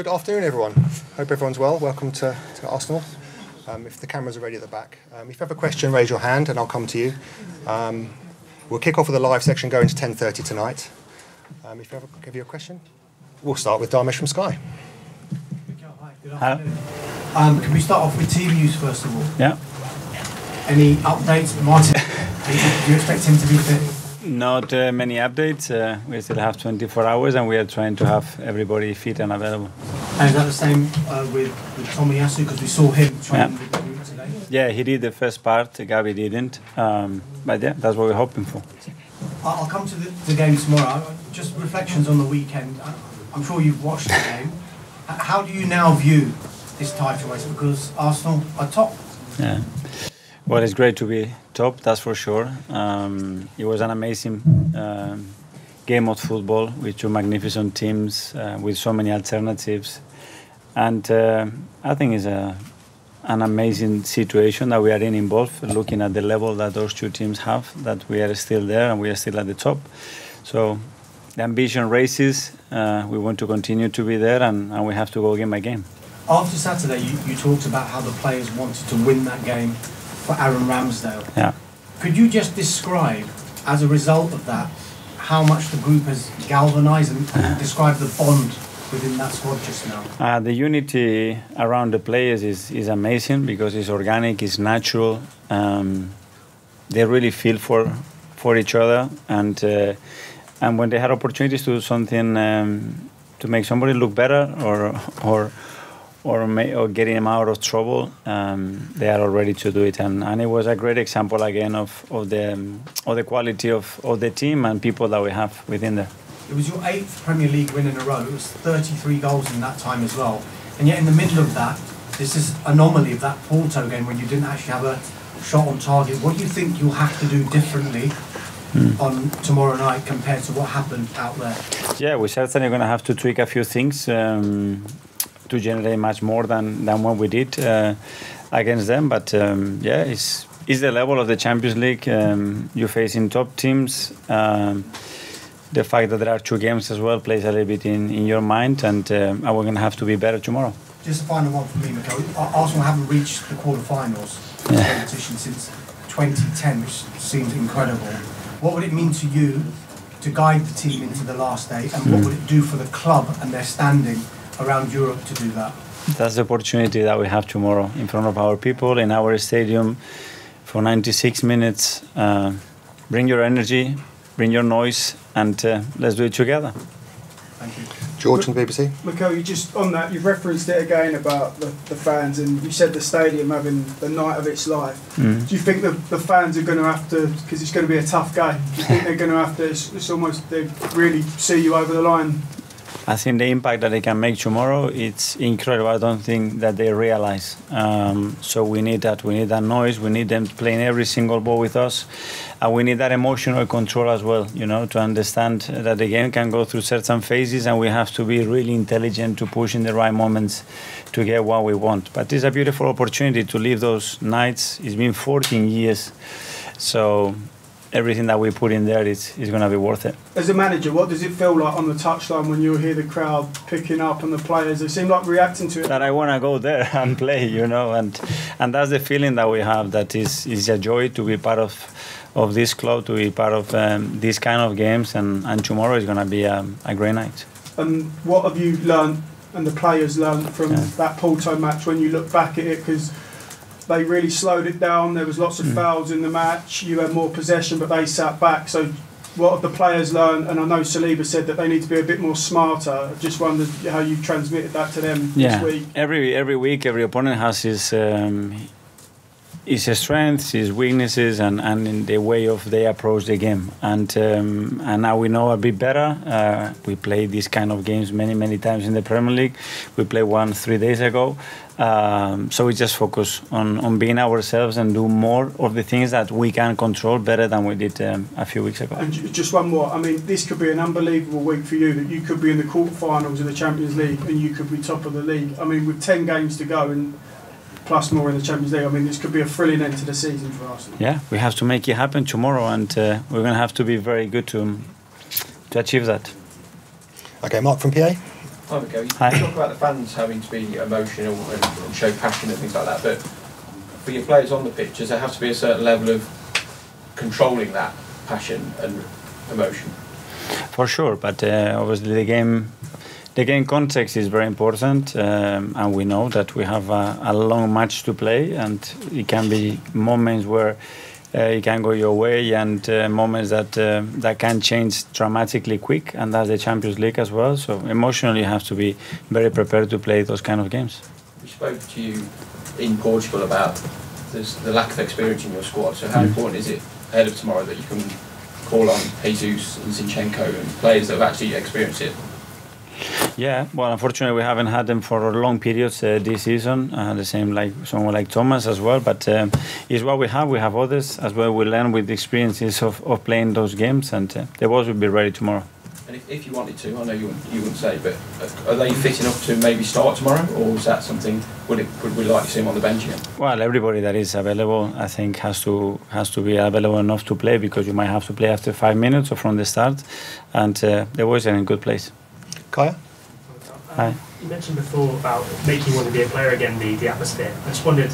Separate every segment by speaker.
Speaker 1: Good afternoon, everyone. Hope everyone's well. Welcome to, to Arsenal. Um, if the cameras are ready at the back, um, if you have a question, raise your hand and I'll come to you. Um, we'll kick off with the live section going to 10.30 tonight. Um, if you have a, give you a question, we'll start with Dharmesh from Sky.
Speaker 2: Hello.
Speaker 3: Um, can we start off with team news first of all?
Speaker 2: Yeah.
Speaker 3: Any updates? Martin, do you expect him to be fit?
Speaker 2: Not uh, many updates. Uh, we still have 24 hours and we are trying to have everybody fit and available.
Speaker 3: And is that the same uh, with, with Tomiyasu? Because we saw him training
Speaker 2: Yeah.
Speaker 3: today.
Speaker 2: Yeah, he did the first part, Gabi didn't. Um, but yeah, that's what we're hoping for.
Speaker 3: I'll come to the, the game tomorrow. Just reflections on the weekend. I'm sure you've watched the game. How do you now view this title race? Because Arsenal are top.
Speaker 2: Yeah. Well, it's great to be top, that's for sure. Um, it was an amazing um, game of football with two magnificent teams, uh, with so many alternatives. And uh, I think it's a, an amazing situation that we are in involved, looking at the level that those two teams have, that we are still there and we are still at the top. So the ambition races, uh, we want to continue to be there and, and we have to go game by game.
Speaker 3: After Saturday, you, you talked about how the players wanted to win that game for Aaron Ramsdale.
Speaker 2: Yeah.
Speaker 3: Could you just describe, as a result of that, how much the group has galvanised and, and describe the bond within that squad just now?
Speaker 2: Uh, the unity around the players is, is amazing because it's organic, it's natural. Um, they really feel for for each other, and uh, and when they had opportunities to do something um, to make somebody look better or or or, ma- or getting them out of trouble, um, they are all ready to do it. And, and it was a great example again of, of the um, of the quality of, of the team and people that we have within there.
Speaker 3: It was your eighth Premier League win in a row. It was 33 goals in that time as well. And yet, in the middle of that, this is anomaly of that Porto game when you didn't actually have a shot on target. What do you think you'll have to do differently on tomorrow night compared to what happened out there?
Speaker 2: Yeah, we're certainly going to have to tweak a few things um, to generate much more than, than what we did uh, against them. But um, yeah, it's, it's the level of the Champions League. Um, you're facing top teams. Um, the fact that there are two games as well plays a little bit in, in your mind, and, and we're going to have to be better tomorrow.
Speaker 3: Just a final one for me, Mikel. Arsenal haven't reached the quarterfinals of the
Speaker 2: Yeah.
Speaker 3: competition since 2010, which seems incredible. What would it mean to you to guide the team into the last eight, and what would it do for the club and their standing around Europe to do that?
Speaker 2: That's the opportunity that we have tomorrow in front of our people in our stadium for 96 minutes. Uh, bring your energy, bring your noise, and uh, let's do it together.
Speaker 3: Thank you.
Speaker 1: George from the BBC.
Speaker 4: Mikel, you just on that you've referenced it again about the, the fans, and you said the stadium having the night of its life.
Speaker 2: Mm.
Speaker 4: Do you think the, the fans are going to have to, because it's going to be a tough game? Do you think they're going to have to? It's, it's almost they really see you over the line.
Speaker 2: I think the impact that they can make tomorrow it's incredible. I don't think that they realize. Um, so we need that. We need that noise. We need them playing every single ball with us, and we need that emotional control as well. You know, to understand that the game can go through certain phases, and we have to be really intelligent to push in the right moments to get what we want. But it's a beautiful opportunity to live those nights. It's been 14 years, so everything that we put in there is, is going to be worth it.
Speaker 4: As a manager, what does it feel like on the touchline when you hear the crowd picking up and the players? They seem like reacting to it.
Speaker 2: that I want to go there and play, you know, and and that's the feeling that we have. That is is a joy to be part of of this club, to be part of um, these kind of games, and and tomorrow is going to be a, a great night.
Speaker 4: And what have you learned and the players learned from
Speaker 2: Yeah.
Speaker 4: that Porto match when you look back at it? Because they really slowed it down. There was lots of
Speaker 2: Mm.
Speaker 4: fouls in the match. You had more possession, but they sat back. So, what have the players learned? And I know Saliba said that they need to be a bit more smarter. I just wondered how you transmitted that to them
Speaker 2: Yeah,
Speaker 4: this week.
Speaker 2: every every week, every opponent has his. Um, his strengths, his weaknesses, and, and in the way of they approach the game. And um, and now we know a bit better. Uh, we played these kind of games many many times in the Premier League. We played one three days ago. Um, so we just focus on, on being ourselves and do more of the things that we can control better than we did um, a few weeks ago.
Speaker 4: And just one more. I mean, this could be an unbelievable week for you. That you could be in the quarterfinals of the Champions League and you could be top of the league. I mean, with ten games to go and plus more in the Champions League. I mean, this could be a thrilling end to the season for Arsenal.
Speaker 2: Yeah, we have to make it happen tomorrow, and uh, we're going to have to be very good to to achieve that.
Speaker 1: Okay, Mark from PA.
Speaker 5: Time ago. You
Speaker 2: Hi.
Speaker 5: talk about the fans having to be emotional and, and show passion and things like that, but for your players on the pitch, does there have to be a certain level of controlling that passion and emotion?
Speaker 2: For sure, but uh, obviously the game, the game context is very important, um, and we know that we have a, a long match to play, and it can be moments where uh, it can go your way, and uh, moments that uh, that can change dramatically quick, and that's the Champions League as well. So emotionally, you have to be very prepared to play those kind of games.
Speaker 5: We spoke to you in Portugal about this, the lack of experience in your squad. So how
Speaker 2: Mm.
Speaker 5: important is it ahead of tomorrow that you can call on Jesus and Zinchenko and players that have actually experienced it?
Speaker 2: Yeah, well, unfortunately, we haven't had them for long periods uh, this season. Uh, the same like someone like Thomas as well. But um, it's what we have. We have others as well. We learn with the experiences of, of playing those games, and uh, the boys will be ready tomorrow.
Speaker 5: And if, if you wanted to, I know you wouldn't, you wouldn't say, but uh, are they fit enough to maybe start tomorrow, or is that something? Would it would we like to see them on the bench again?
Speaker 2: Well, everybody that is available, I think, has to has to be available enough to play because you might have to play after five minutes or from the start, and uh, the boys are in a good place.
Speaker 1: Kaya?
Speaker 2: Hi.
Speaker 6: You mentioned before about making you want to be a player again, the, the atmosphere. I just wondered,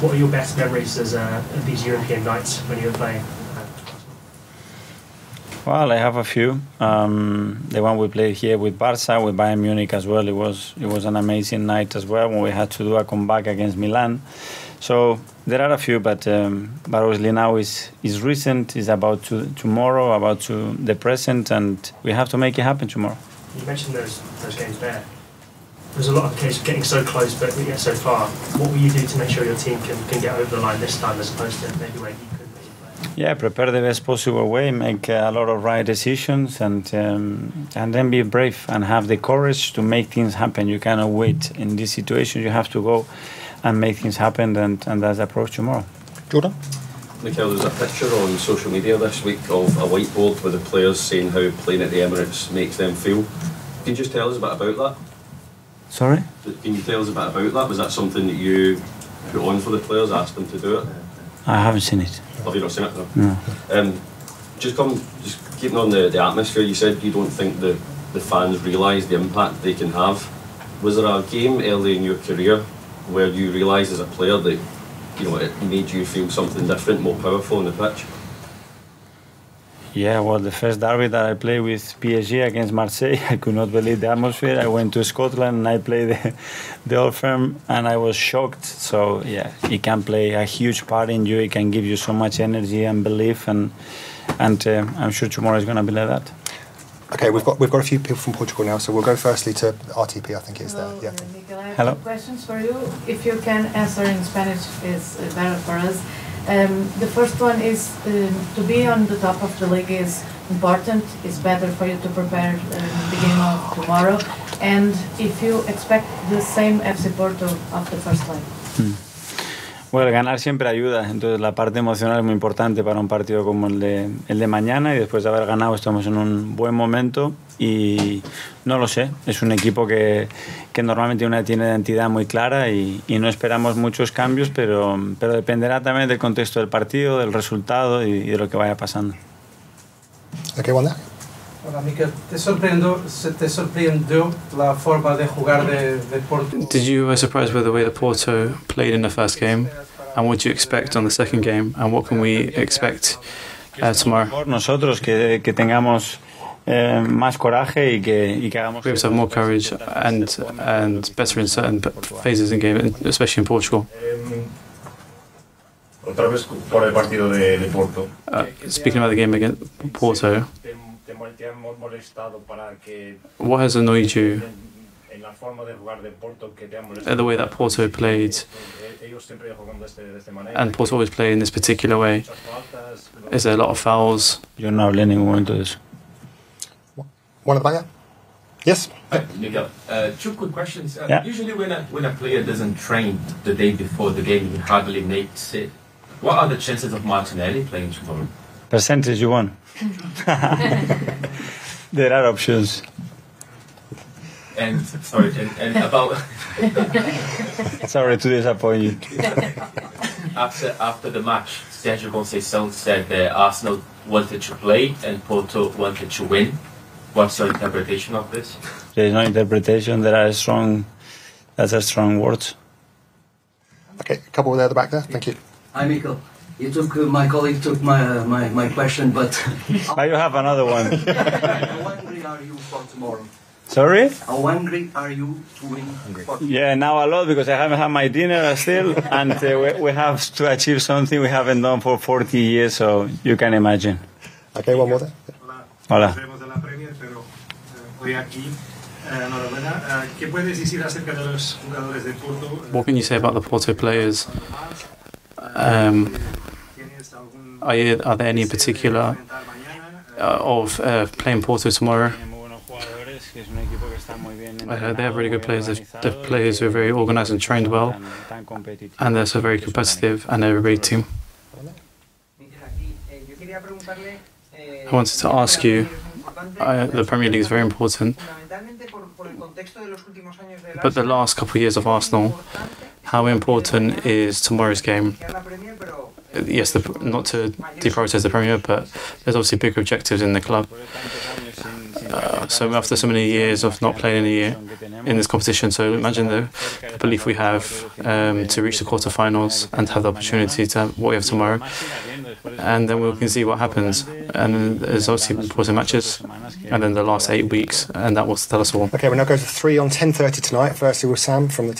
Speaker 6: what are your best memories as uh, of these European nights when you were playing?
Speaker 2: Well, I have a few. Um, the one we played here with Barca, with Bayern Munich as well. It was it was an amazing night as well when we had to do a comeback against Milan. So there are a few, but um, but obviously now is is recent. Is about to, tomorrow, about to the present, and we have to make it happen tomorrow.
Speaker 6: You mentioned those those games there. There's a lot of the case of getting so close but yet so far. What will you do to make sure your team can, can get over the line this time as opposed to maybe where you could maybe play?
Speaker 2: Yeah, prepare the best possible way, make uh, a lot of right decisions, and um, and then be brave and have the courage to make things happen. You cannot wait in this situation. You have to go and make things happen, and, and that's the approach tomorrow.
Speaker 1: Jordan?
Speaker 7: Michael, there's a picture on social media this week of a whiteboard with the players saying how playing at the Emirates makes them feel. Can you just tell us a bit about that?
Speaker 2: Sorry.
Speaker 7: Can you tell us a bit about that? Was that something that you put on for the players, asked them to do it?
Speaker 2: I haven't seen it.
Speaker 7: Have you not seen it? No.
Speaker 2: No.
Speaker 7: Um, just come, just keeping on the, the atmosphere. You said you don't think the the fans realise the impact they can have. Was there a game early in your career where you realised as a player that you know it made you feel something different, more powerful on the pitch?
Speaker 2: Yeah, well, the first derby that I played with PSG against Marseille, I could not believe the atmosphere. I went to Scotland and I played the, the Old Firm and I was shocked. So, yeah, it can play a huge part in you. It can give you so much energy and belief, and and uh, I'm sure tomorrow is going to be like that.
Speaker 1: Okay, we've got we've got a few people from Portugal now, so we'll go firstly to RTP. I think is there.
Speaker 8: Hello,
Speaker 1: Yeah.
Speaker 8: I have
Speaker 2: Hello.
Speaker 8: questions for you. If you can answer in Spanish, is uh, better for us. Um, the first one is um, to be on the top of the league is important. It's better for you to prepare um, the game of tomorrow. And if you expect the same FC Porto of the first leg.
Speaker 2: Bueno, ganar siempre ayuda, entonces la parte emocional es muy importante para un partido como el de, el de mañana y después de haber ganado estamos en un buen momento y no lo sé, es un equipo que, que normalmente una tiene identidad muy clara y, y no esperamos muchos cambios, pero, pero dependerá también del contexto del partido, del resultado y, y de lo que vaya pasando.
Speaker 1: Okay, Wanda?
Speaker 9: Hola, Miquel. ¿Te sorprendió, te sorprendió la forma de jugar de, de Porto?
Speaker 10: Did you were surprised by the way that Porto played in the first game, and what do you expect on the second game, and what can we expect uh, tomorrow?
Speaker 2: Por nosotros que, que tengamos eh, más coraje y que, y que hagamos...
Speaker 10: We have to have more courage and and better in certain phases in game, especially in Portugal.
Speaker 11: Otra vez por el partido de, de Porto.
Speaker 10: Uh, speaking about the game against Porto,
Speaker 11: ¿Te, te mol- te han mo- molestado para que
Speaker 10: what has annoyed you the way that Porto played,
Speaker 11: Ellos siempre juegan de, este, de esta manera.
Speaker 10: and Porto always play in this particular way? Is there a lot of fouls?
Speaker 2: Yo no hablé en ningún momento de eso.
Speaker 1: One at the back. Yes.
Speaker 12: Hi, Miguel. Uh, two quick questions. Uh,
Speaker 2: Yeah.
Speaker 12: Usually, when a, when a player doesn't train the day before the game, he hardly makes it. What are the chances of Martinelli playing tomorrow?
Speaker 2: Percentage you want? there are options.
Speaker 12: And sorry, and, and about
Speaker 2: Sorry to disappoint you.
Speaker 12: after after the match, Sergio Conceição said that Arsenal wanted to play and Porto wanted to win. What's your interpretation of this?
Speaker 2: There is no interpretation. There are strong. That's a strong word.
Speaker 1: Okay, a couple there at the back there. Thank you.
Speaker 13: Hi, Mikel. You took uh, my colleague took my uh, my, my question, but
Speaker 2: I you have another one.
Speaker 13: how angry are you for tomorrow?
Speaker 2: Sorry?
Speaker 13: How hungry are you to win? For
Speaker 2: Yeah, now a lot because I haven't had my dinner still, and uh, we, we have to achieve something we haven't done for 40 years. So you can imagine.
Speaker 1: Okay, one more there.
Speaker 2: Hola.
Speaker 14: Sabemos de la Premier, pero eh, hoy aquí, eh, enhorabuena. ¿Qué puedes decir acerca de los jugadores de Porto? Eh,
Speaker 10: What can you say about the Porto players? Um, are, you, are there any in particular uh, of uh, playing Porto tomorrow? They have really good players. They're, players who are very organised and trained well, and they're so very competitive, and they're a great team. I wanted to ask you, uh, the Premier League is very important, but the last couple of years of Arsenal, how important is tomorrow's game? Yes, the, not to deprioritize the Premier, but there's obviously big objectives in the club. Uh, so after so many years of not playing in a year in this competition, so imagine the, the belief we have um, to reach the quarterfinals and have the opportunity to have what we have tomorrow, and then we can see what happens. And there's obviously important matches, and then the last eight weeks, and that will tell us all.
Speaker 1: Okay, we'll now go to three on 10.30 tonight. Firstly with Sam from the.